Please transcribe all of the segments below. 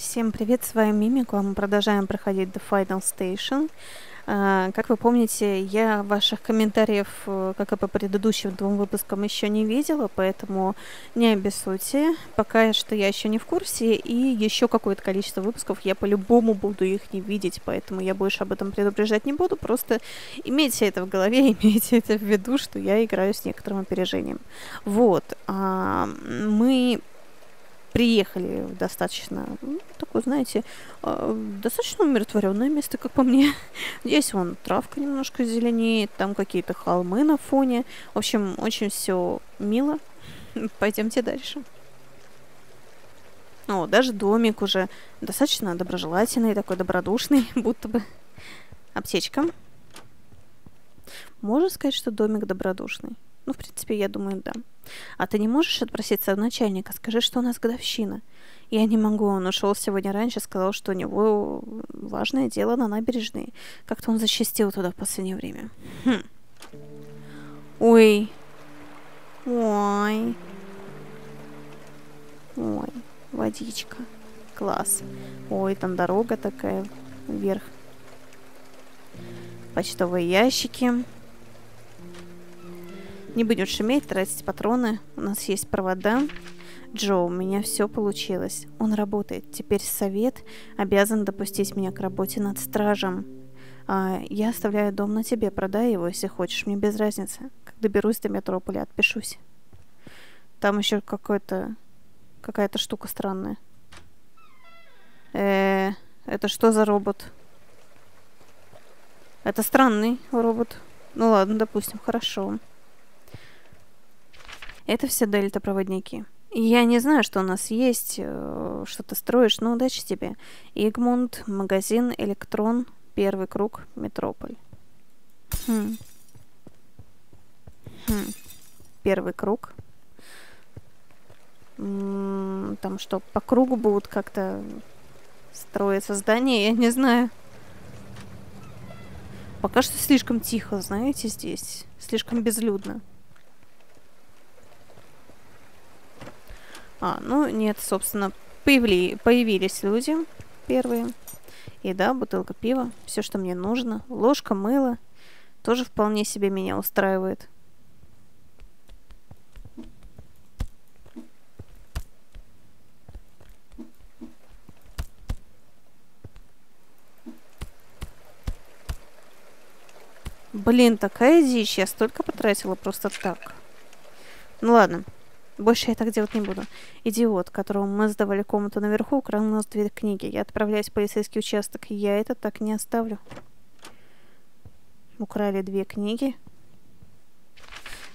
Всем привет, с вами Мимику, а мы продолжаем проходить The Final Station. А, как вы помните, я ваших комментариев, э, как и по предыдущим двум выпускам, еще не видела, поэтому не обессудьте. Пока что я еще не в курсе, и еще какое-то количество выпусков я по-любому буду их не видеть, поэтому я больше об этом предупреждать не буду. Просто имейте это в голове, имейте это в виду, что я играю с некоторым опережением. Вот. А, мы приехали в достаточно, ну, такое, знаете, э, достаточно умиротворенное место, как по мне. Здесь вон травка немножко зеленеет, там какие-то холмы на фоне. В общем, очень все мило. Пойдемте дальше. О, даже домик уже достаточно доброжелательный, такой добродушный, будто бы. Аптечка. Можно сказать, что домик добродушный? Ну, в принципе, я думаю, да. А ты не можешь отпроситься от начальника? Скажи, что у нас годовщина. Я не могу, он ушел сегодня раньше, сказал, что у него важное дело на набережной. Как-то он зачастил туда в последнее время. Хм. Ой. Ой. Ой, водичка. Класс. Ой, там дорога такая вверх. Почтовые ящики. Не будем шуметь, тратить патроны. У нас есть провода. Джо, у меня все получилось. Он работает. Теперь совет обязан допустить меня к работе над стражем. А, я оставляю дом на тебе. Продай его, если хочешь. Мне без разницы. Как доберусь до метрополя, отпишусь. Там еще какой-то... Какая-то штука странная. Э, это что за робот? Это странный робот. Ну ладно, допустим, хорошо. Это все дельта-проводники. Я не знаю, что у нас есть, э, что ты строишь, но удачи тебе. Игмунд, магазин, электрон, первый круг, метрополь. Хм. Хм. Первый круг. Там что, по кругу будут как-то строиться здания, я не знаю. Пока что слишком тихо, знаете, здесь. Слишком безлюдно. А, ну нет, собственно, появли, появились люди первые. И да, бутылка пива, все, что мне нужно. Ложка мыла тоже вполне себе меня устраивает. Блин, такая дичь, я столько потратила просто так. Ну ладно. Больше я так делать не буду. Идиот, которому мы сдавали комнату наверху, украл у нас две книги. Я отправляюсь в полицейский участок. Я это так не оставлю. Украли две книги.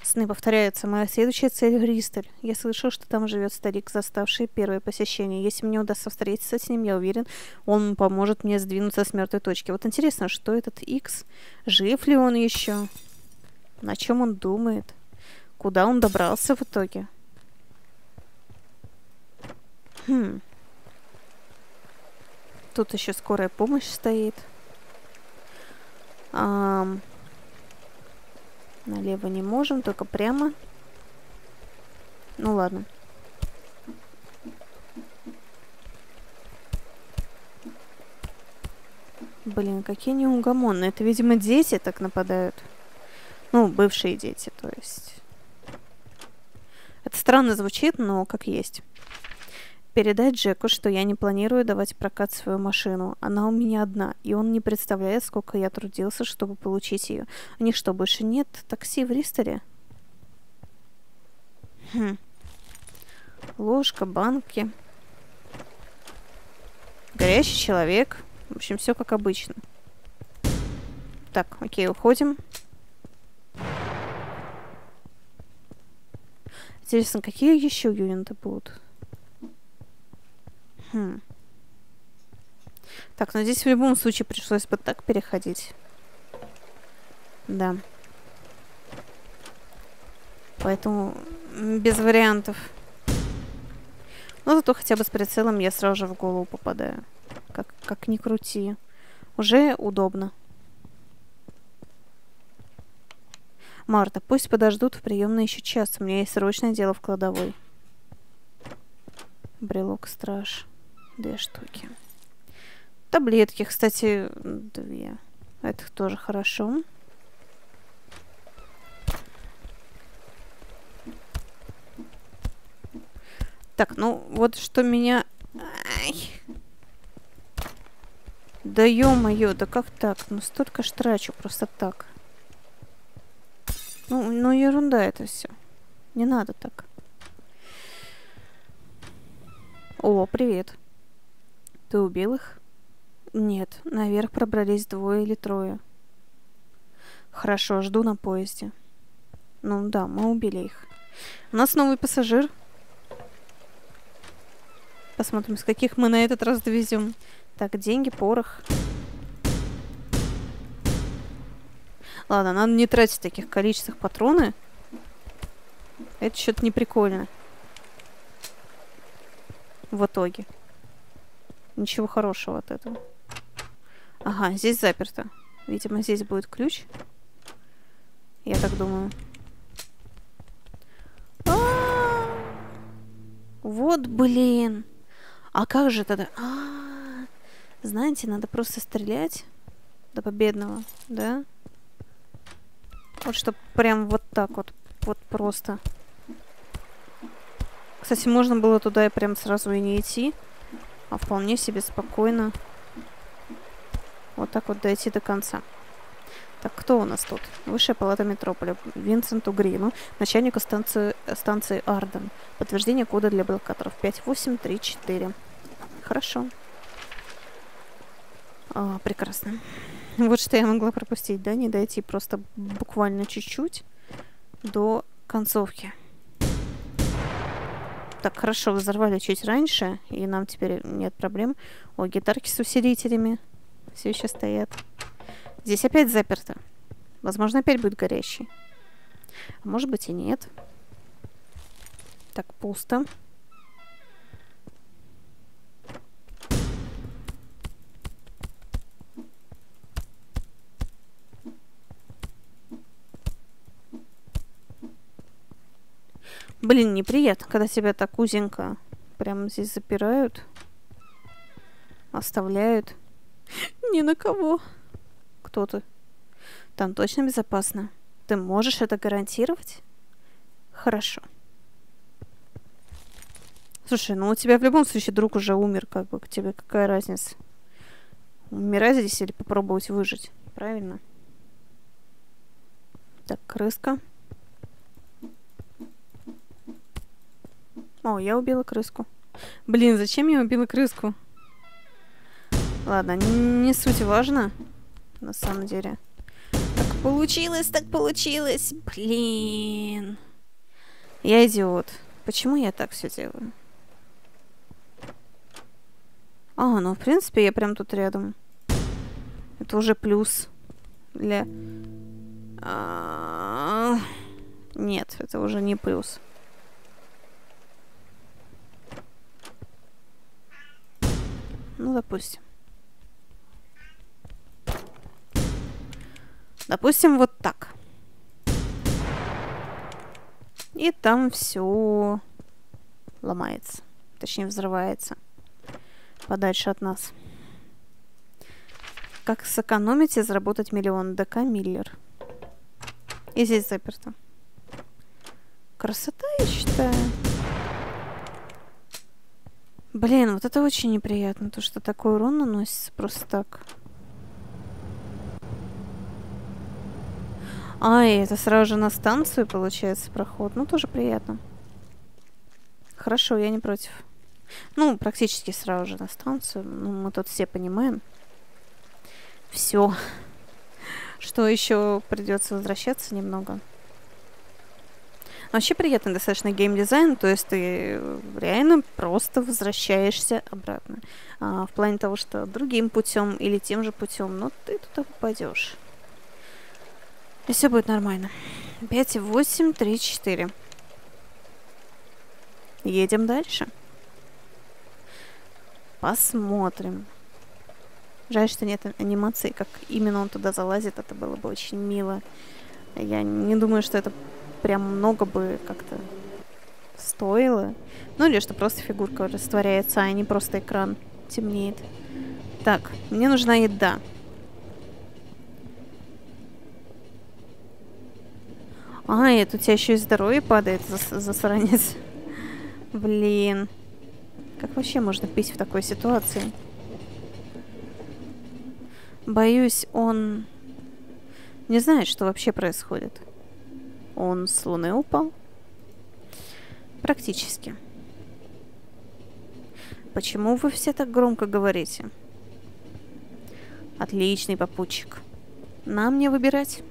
Сны повторяются. Моя следующая цель — Гристель. Я слышал, что там живет старик, заставший первое посещение. Если мне удастся встретиться с ним, я уверен, он поможет мне сдвинуться с мертвой точки. Вот интересно, что этот Икс? Жив ли он еще? На чем он думает? Куда он добрался в итоге? Хм. Тут еще скорая помощь стоит. Ам... Налево не можем, только прямо. Ну ладно. Блин, какие неугомонные. Это, видимо, дети так нападают. Ну, бывшие дети, то есть. Это странно звучит, но как есть. Передать Джеку, что я не планирую давать прокат свою машину. Она у меня одна, и он не представляет, сколько я трудился, чтобы получить ее. У что, больше нет такси в Ристере? Хм. Ложка, банки. Горящий человек. В общем, все как обычно. Так, окей, уходим. Интересно, какие еще юниты будут? Хм. Так, ну здесь в любом случае пришлось бы так переходить. Да. Поэтому без вариантов. Но зато хотя бы с прицелом я сразу же в голову попадаю. Как, как ни крути. Уже удобно. Марта, пусть подождут в приемной еще час. У меня есть срочное дело в кладовой. Брелок страж. Две штуки. Таблетки, кстати, две. Это тоже хорошо. Так, ну вот что меня... Ай. Да ё-моё, да как так? Ну столько ж просто так. Ну, ну ерунда это все. Не надо так. О, привет. Ты убил их? Нет, наверх пробрались двое или трое. Хорошо, жду на поезде. Ну да, мы убили их. У нас новый пассажир. Посмотрим, с каких мы на этот раз довезем. Так, деньги, порох. Ладно, надо не тратить таких количествах патроны. Это что-то не прикольно. В итоге. Ничего хорошего от этого. Ага, здесь заперто. Видимо, здесь будет ключ. Я так думаю. А -а -а! Вот, блин. А как же тогда? А -а -а. Знаете, надо просто стрелять до победного, да? Вот чтобы прям вот так вот. Вот просто. Кстати, можно было туда и прям сразу и не идти. А вполне себе спокойно. Вот так вот дойти до конца. Так, кто у нас тут? Высшая палата метрополя. Винсенту Грину, начальнику станции, станции Арден. Подтверждение кода для блокаторов. 5834. Хорошо. А, прекрасно. Вот что я могла пропустить, да? Не дойти просто буквально чуть-чуть до концовки. Так, хорошо, взорвали чуть раньше, и нам теперь нет проблем. О, гитарки с усилителями все еще стоят. Здесь опять заперто. Возможно, опять будет горящий. А может быть и нет. Так, пусто. Блин, неприятно, когда тебя так узенько прямо здесь запирают. Оставляют. Ни на кого. Кто ты? Там точно безопасно. Ты можешь это гарантировать? Хорошо. Слушай, ну у тебя в любом случае друг уже умер, как бы, к тебе какая разница? Умирать здесь или попробовать выжить? Правильно? Так, крыска. О, я убила крыску. Блин, зачем я убила крыску? Ладно, не, суть важно. На самом деле. Так получилось, так получилось. Блин. Я идиот. Почему я так все делаю? А, ну в принципе я прям тут рядом. Это уже плюс для... А -а -а. Нет, это уже не плюс. Допустим. Допустим, вот так. И там все ломается. Точнее, взрывается. Подальше от нас. Как сэкономить и заработать миллион? ДК Миллер. И здесь заперто. Красота, я считаю. Блин, вот это очень неприятно, то, что такой урон наносится просто так. А, и это сразу же на станцию, получается, проход. Ну, тоже приятно. Хорошо, я не против. Ну, практически сразу же на станцию. Ну, мы тут все понимаем. Все. Что еще придется возвращаться немного. Вообще приятный достаточно геймдизайн, то есть ты реально просто возвращаешься обратно. А, в плане того, что другим путем или тем же путем, но ты туда попадешь. И все будет нормально. 5, 8, 3, 4. Едем дальше. Посмотрим. Жаль, что нет анимации, как именно он туда залазит. Это было бы очень мило. Я не думаю, что это прям много бы как-то Стоило. Ну или что просто фигурка растворяется, а не просто экран темнеет. Так, мне нужна еда. А, это у тебя еще и здоровье падает, зас засранец. Блин. Как вообще можно пить в такой ситуации? Боюсь, он не знает, что вообще происходит. Он с луны упал? Практически. Почему вы все так громко говорите? Отличный попутчик. Нам не выбирать.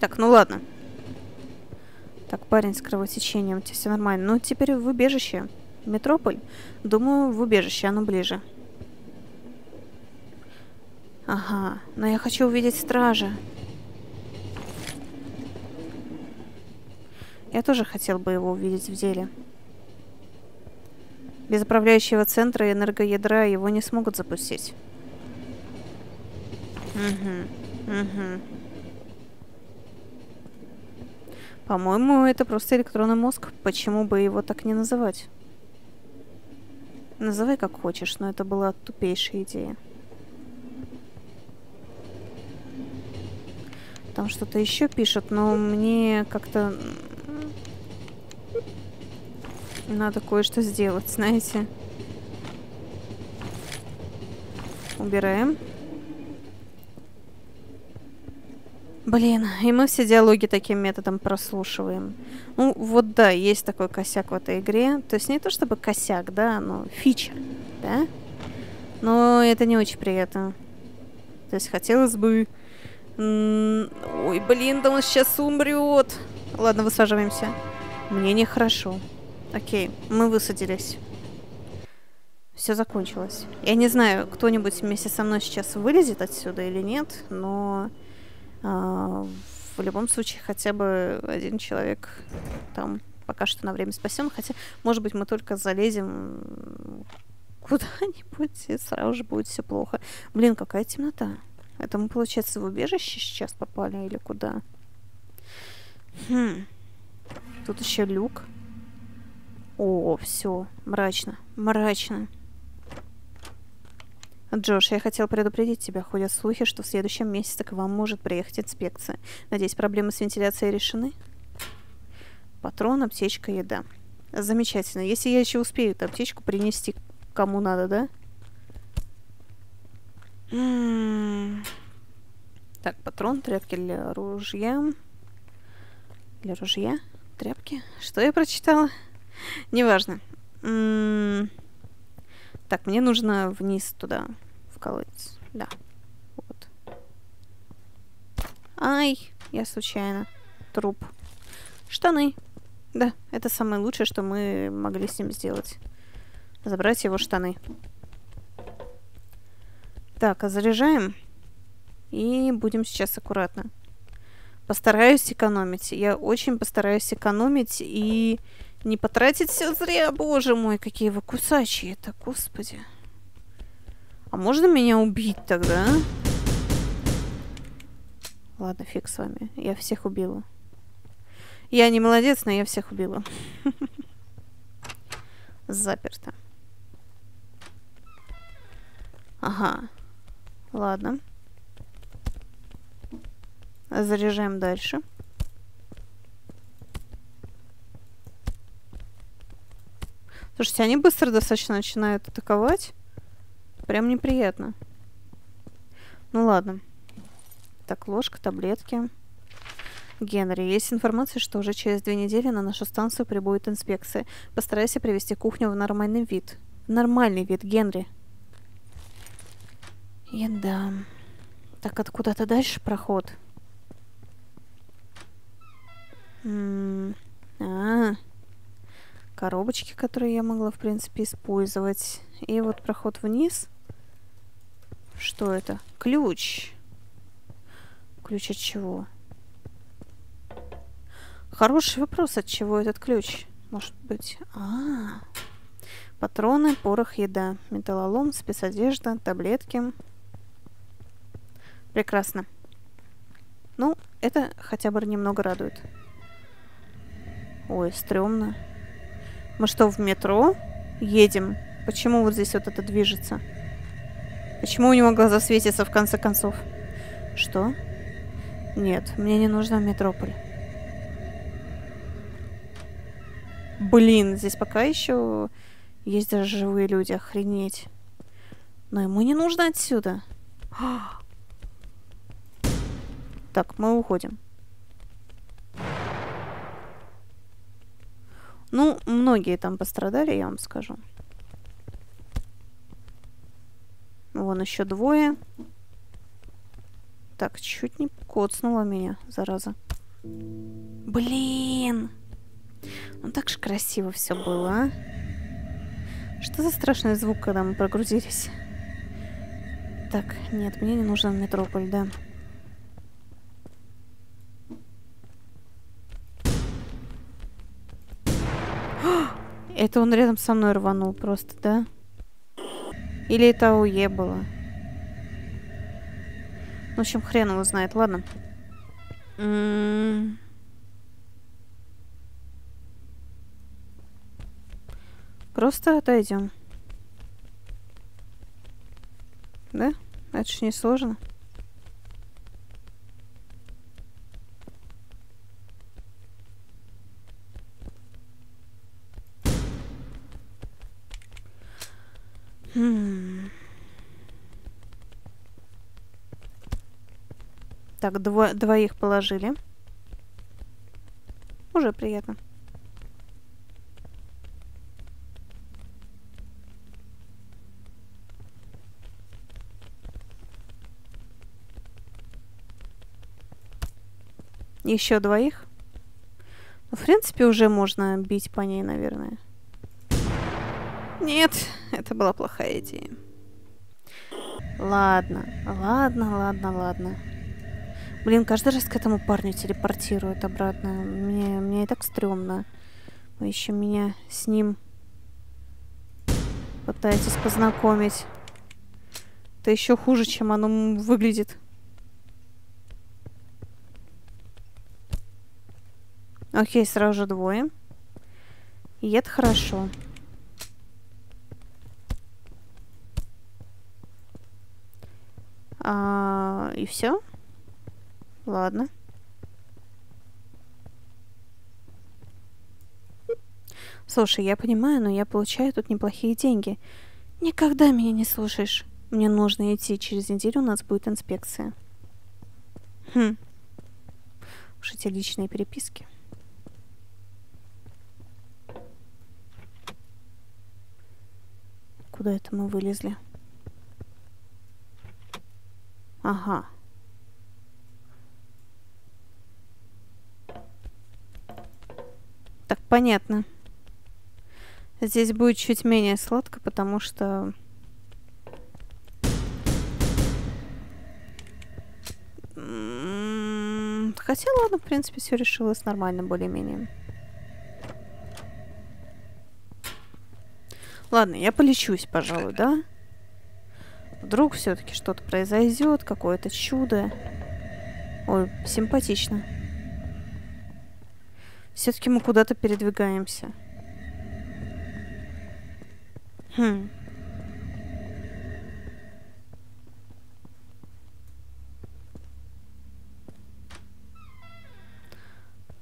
Так, ну ладно. Так, парень с кровотечением, у тебя все нормально. Ну, теперь в убежище. Метрополь? Думаю, в убежище, оно ближе. Ага, но я хочу увидеть стража. Я тоже хотел бы его увидеть в деле. Без управляющего центра и энергоядра его не смогут запустить. Угу, угу. По-моему, это просто электронный мозг. Почему бы его так не называть? Называй как хочешь, но это была тупейшая идея. Там что-то еще пишет, но мне как-то надо кое-что сделать, знаете. Убираем. Блин, и мы все диалоги таким методом прослушиваем. Ну, вот да, есть такой косяк в этой игре. То есть не то чтобы косяк, да, но фича, да? Но это не очень приятно. То есть хотелось бы... Ой, блин, да он сейчас умрет. Ладно, высаживаемся. Мне нехорошо. Окей, мы высадились. Все закончилось. Я не знаю, кто-нибудь вместе со мной сейчас вылезет отсюда или нет, но а, в любом случае хотя бы один человек там пока что на время спасен. Хотя, может быть, мы только залезем куда-нибудь, и сразу же будет все плохо. Блин, какая темнота. Это мы, получается, в убежище сейчас попали или куда? Хм. Тут еще люк. О, все, мрачно, мрачно. Джош, я хотел предупредить тебя. Ходят слухи, что в следующем месяце к вам может приехать инспекция. Надеюсь, проблемы с вентиляцией решены? Патрон, аптечка, еда. Замечательно. Если я еще успею эту аптечку принести кому надо, да? Так, патрон, тряпки для ружья. Для ружья? Тряпки? Что я прочитала? Неважно. Так, мне нужно вниз туда, в колодец. Да. Вот. Ай, я случайно. Труп. Штаны. Да, это самое лучшее, что мы могли с ним сделать. Забрать его штаны. Так, а заряжаем. И будем сейчас аккуратно. Постараюсь экономить. Я очень постараюсь экономить и не потратить все зря, боже мой, какие вы кусачие это, господи. А можно меня убить тогда, а? Ладно, фиг с вами. Я всех убила. Я не молодец, но я всех убила. Заперто. Ага. Ладно. Заряжаем дальше. Слушайте, они быстро достаточно начинают атаковать. Прям неприятно. Ну ладно. Так, ложка, таблетки. Генри, есть информация, что уже через две недели на нашу станцию прибудет инспекция. Постарайся привести кухню в нормальный вид. Нормальный вид, Генри. И да. Так, откуда-то дальше проход. -а, -а коробочки, которые я могла, в принципе, использовать. И вот проход вниз. Что это? Ключ. Ключ от чего? Хороший вопрос, от чего этот ключ? Может быть... А, -а, -а. Патроны, порох, еда, металлолом, спецодежда, таблетки. Прекрасно. Ну, это хотя бы немного радует. Ой, стрёмно. Мы что, в метро едем? Почему вот здесь вот это движется? Почему у него глаза светятся в конце концов? Что? Нет, мне не нужно метрополь. Блин, здесь пока еще есть даже живые люди, охренеть. Но ему не нужно отсюда. Так, мы уходим. Ну, многие там пострадали, я вам скажу. Вон еще двое. Так, чуть не коцнула меня, зараза. Блин! Ну так же красиво все было, а? Что за страшный звук, когда мы прогрузились? Так, нет, мне не нужен метрополь, да. Это он рядом со мной рванул просто, да? Или это АУЕ было? В общем, хрен его знает, ладно. М -м -м. Просто отойдем. Да? Это ж не сложно. Так, дво двоих положили. Уже приятно. Еще двоих. Ну, в принципе, уже можно бить по ней, наверное. Нет, это была плохая идея. Ладно, ладно, ладно, ладно. Блин, каждый раз к этому парню телепортируют обратно. Мне, мне и так стрёмно. Вы еще меня с ним пытаетесь познакомить. Это еще хуже, чем оно выглядит. Окей, сразу же двое. И это хорошо. А, и все? Ладно. Слушай, я понимаю, но я получаю тут неплохие деньги. Никогда меня не слушаешь. Мне нужно идти. Через неделю у нас будет инспекция. Хм. Уж эти личные переписки. Куда это мы вылезли? Ага. Так, понятно. Здесь будет чуть менее сладко, потому что... Хотя, ладно, в принципе, все решилось нормально, более-менее. Ладно, я полечусь, пожалуй, да? Вдруг все-таки что-то произойдет, какое-то чудо. Ой, симпатично. Все-таки мы куда-то передвигаемся. Хм.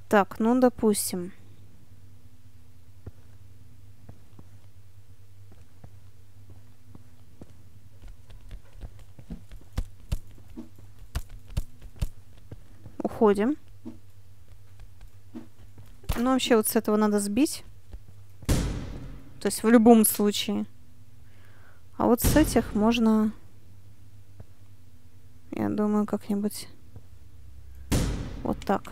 Так, ну, допустим. Уходим. Ну, вообще, вот с этого надо сбить. То есть в любом случае. А вот с этих можно... Я думаю, как-нибудь... Вот так.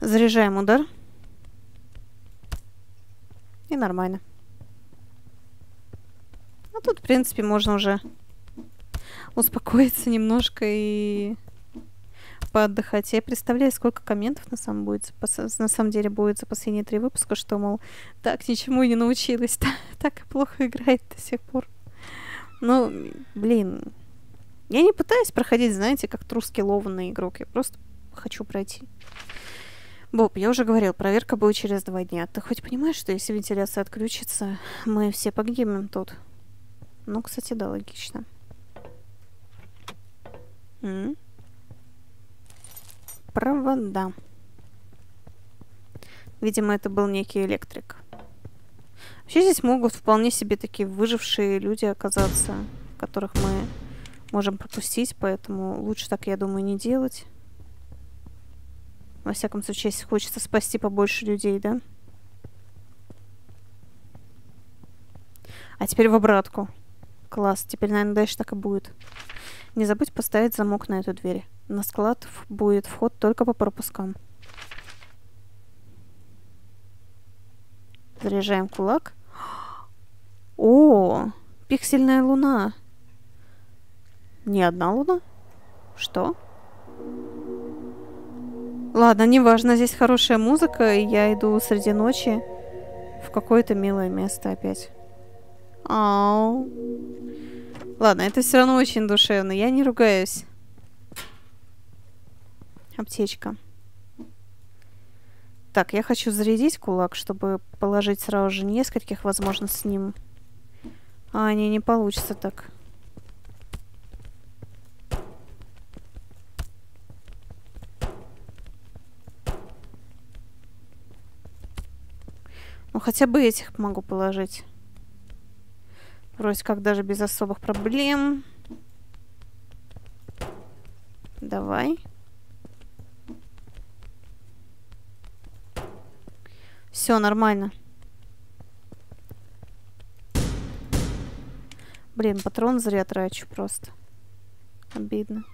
Заряжаем удар. И нормально. А тут, в принципе, можно уже успокоиться немножко и поотдыхать. Я представляю, сколько комментов на самом, будет, на самом деле будет за последние три выпуска, что, мол, так ничему не научилась, так, так плохо играет до сих пор. Ну, блин. Я не пытаюсь проходить, знаете, как трусский лованный игрок. Я просто хочу пройти. Боб, я уже говорил, проверка будет через два дня. Ты хоть понимаешь, что если вентиляция отключится, мы все погибнем тут? Ну, кстати, да, логично. Провода. Видимо, это был некий электрик. Вообще здесь могут вполне себе такие выжившие люди оказаться, которых мы можем пропустить, поэтому лучше так, я думаю, не делать. Во всяком случае, если хочется спасти побольше людей, да? А теперь в обратку. Класс. Теперь, наверное, дальше так и будет. Не забудь поставить замок на эту дверь. На склад будет вход только по пропускам. Заряжаем кулак. О, пиксельная луна. Не одна луна? Что? Ладно, неважно, здесь хорошая музыка, и я иду среди ночи в какое-то милое место опять. Ау. Ладно, это все равно очень душевно, я не ругаюсь. Аптечка. Так, я хочу зарядить кулак, чтобы положить сразу же нескольких, возможно, с ним. А, не, не получится так. Ну, хотя бы этих могу положить. Вроде как даже без особых проблем. Давай. Все нормально. Блин, патрон зря трачу просто. Обидно.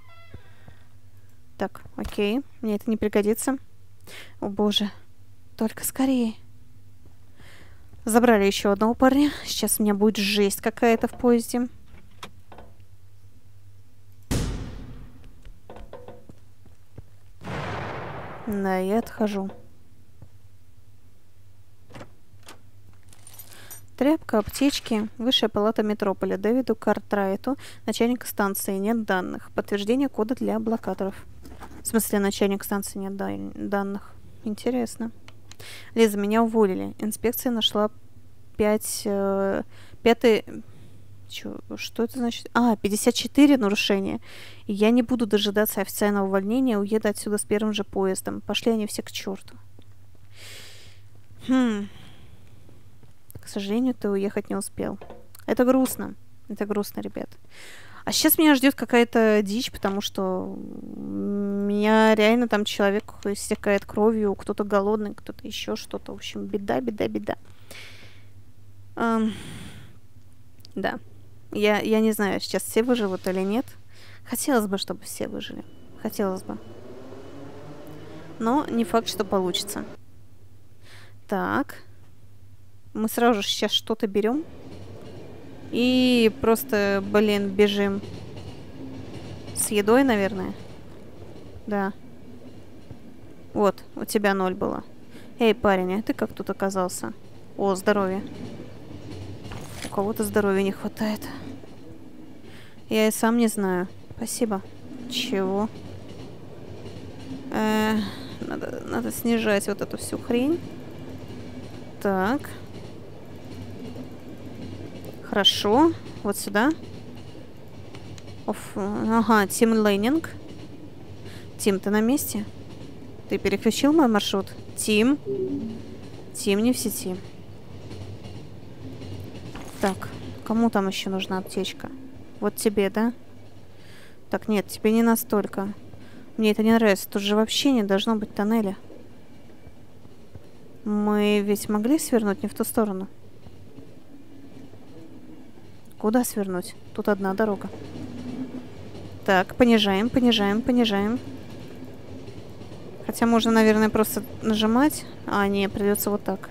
Так, окей. Мне это не пригодится. О боже. Только скорее. Забрали еще одного парня. Сейчас у меня будет жесть какая-то в поезде. Да, я отхожу. Тряпка, аптечки. Высшая палата метрополя. Дэвиду Картрайту, начальник станции. Нет данных. Подтверждение кода для блокаторов. В смысле, начальник станции нет данных. Интересно. Лиза, меня уволили. Инспекция нашла 5... Э, пятый... Чё, что это значит? А, 54 нарушения. Я не буду дожидаться официального увольнения, уеду отсюда с первым же поездом. Пошли они все к черту. Хм. К сожалению, ты уехать не успел. Это грустно. Это грустно, ребят. А сейчас меня ждет какая-то дичь, потому что меня реально там человек истекает кровью, кто-то голодный, кто-то еще что-то. В общем, беда, беда, беда. Эм, да. Я, я не знаю, сейчас все выживут или нет. Хотелось бы, чтобы все выжили. Хотелось бы. Но не факт, что получится. Так. Мы сразу же сейчас что-то берем. И просто, блин, бежим. С едой, наверное. Да. Вот, у тебя ноль было. Эй, парень, а ты как тут оказался? О, здоровье. У кого-то здоровья не хватает. Я и сам не знаю. Спасибо. Чего? Э, надо, надо снижать вот эту всю хрень. Так. Хорошо. Вот сюда. Оф, ага, Тим Лейнинг. Тим, ты на месте? Ты переключил мой маршрут? Тим? Тим не в сети. Так, кому там еще нужна аптечка? Вот тебе, да? Так, нет, тебе не настолько. Мне это не нравится. Тут же вообще не должно быть тоннеля. Мы ведь могли свернуть не в ту сторону? Куда свернуть? Тут одна дорога. Так, понижаем, понижаем, понижаем. Хотя можно, наверное, просто нажимать. А, не, придется вот так.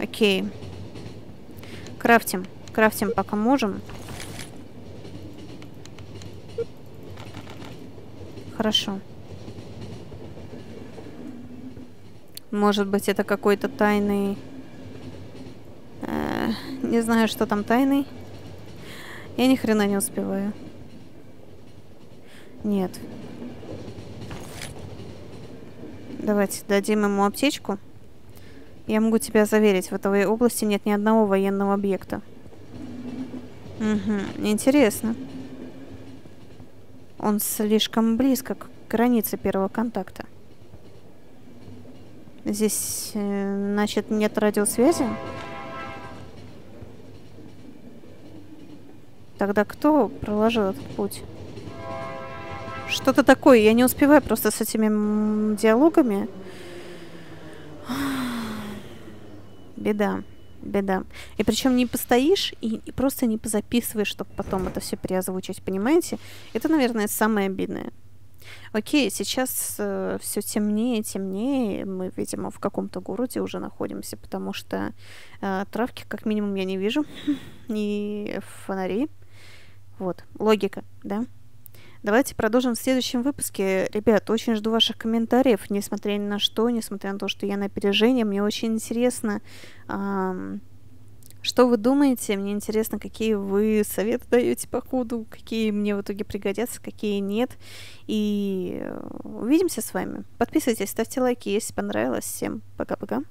Окей. Крафтим. Крафтим пока можем. Хорошо. Может быть, это какой-то тайный не знаю, что там тайный. Я ни хрена не успеваю. Нет. Давайте дадим ему аптечку. Я могу тебя заверить, в этой области нет ни одного военного объекта. Угу, интересно. Он слишком близко к границе первого контакта. Здесь, э, значит, нет радиосвязи? Тогда кто проложил этот путь? Что-то такое, я не успеваю просто с этими диалогами. Беда, беда. И причем не постоишь и, просто не позаписываешь, чтобы потом это все переозвучить, понимаете? Это, наверное, самое обидное. Окей, сейчас э, все темнее, темнее. Мы, видимо, в каком-то городе уже находимся, потому что э, травки, как минимум, я не вижу. И фонари. Вот, логика, да? Давайте продолжим в следующем выпуске. Ребят, очень жду ваших комментариев, несмотря ни на что, несмотря на то, что я на опережении. Мне очень интересно, эм, что вы думаете. Мне интересно, какие вы советы даете по ходу, какие мне в итоге пригодятся, какие нет. И увидимся с вами. Подписывайтесь, ставьте лайки, если понравилось. Всем пока-пока.